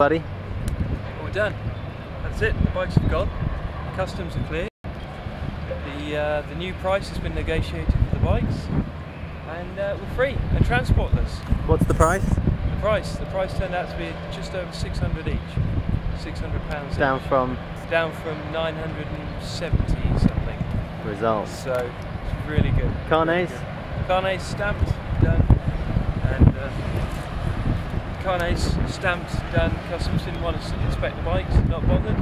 buddy. We're done. That's it. The bikes have gone. Customs are clear. The uh, the new price has been negotiated for the bikes, and uh, we're free and transportless. What's the price? The price the price turned out to be just over 600 each. 600 pounds. Down each. from down from 970 something. results. So it's really good. Carnets? Carnets stamped, done, Carnets stamped, done. Customs didn't want to inspect the bikes, not bothered.